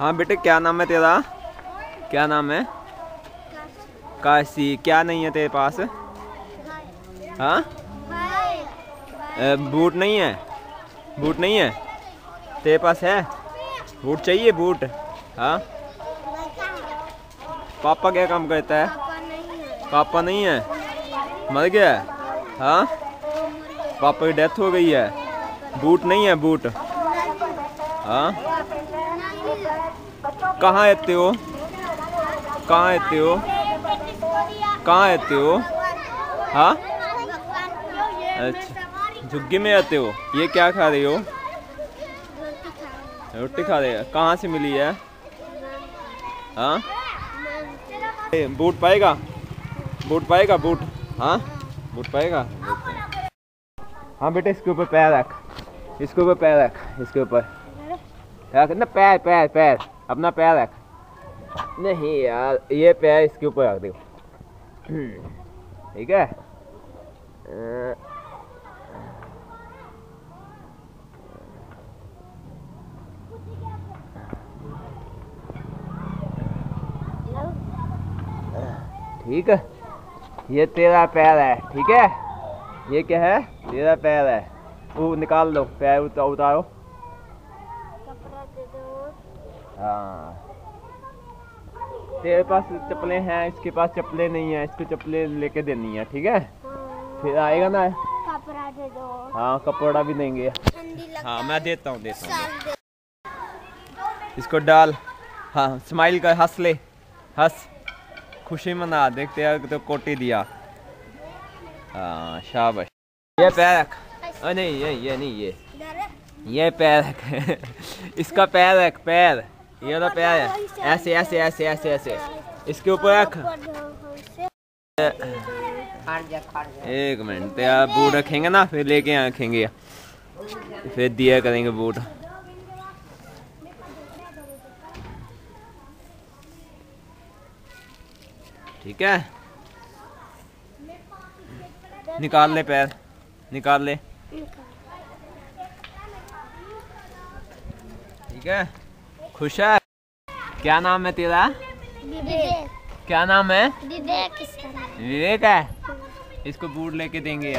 हाँ बेटे, क्या नाम है तेरा? क्या नाम है? काशी। क्या नहीं है तेरे पास? हाँ? बूट नहीं है? बूट नहीं है? तेरे पास है? बूट चाहिए, बूट? हाँ? पापा क्या काम करता है? पापा नहीं है? मर गया हाँ? पापा की डेथ हो गई है? बूट नहीं है, बूट? हाँ? कहाँ आते हो? कहाँ आते हो? कहाँ आते हो? हाँ? अच्छा झुग्गी में आते हो? ये क्या खा रहे हो? रोटी खा रहे हो। कहाँ से मिली है? हाँ? बूट पाएगा? बूट पाएगा बूट? हाँ? बूट पाएगा? हाँ बेटे, इसके ऊपर पैर रख। इसके ऊपर पैर रख, इसके ऊपर। रख, ना पैर पैर पैर, अपना पैर रख। नहीं यार, ये पैर इसके ऊपर रख दो। ठीक है? ठीक है? ये तेरा पैर है, ठीक है? ये क्या है? तेरा पैर है। वो निकाल लो पैर उतार उतारो। हाँ। तेरे पास चप्पलें हैं इसके पास चप्पलें नहीं है इसको चप्पलें लेके देनी है ठीक है? फिर आएगा ना? कपड़ा दे दो। हाँ कपड़ा भी देंगे। हाँ मैं देता हूँ देता हूँ। इसको डाल। हाँ स्माइल कर हंस ले। हंस। खुशी मना देखते हैं तो कोटी दिया। हाँ शाबाश। ये पैर रख नहीं ये ये नहीं ये। ये पैर रख। इसका पैर रख पैर। ये वाला पैर है। ऐसे ऐसे ऐसे ऐसे ऐसे। इसके ऊपर रख। एक मिनट तेरा बूट रखेंगे ना फिर लेके यहाँ रखेंगे। फिर दिया करेंगे बूट। ठीक है? निकाल ले पैर। निकाल ले। ठीक है? खुश है? क्या नाम है तेरा? विवेक। क्या नाम है? विवेक विवेक है? इसको बूट लेके देंगे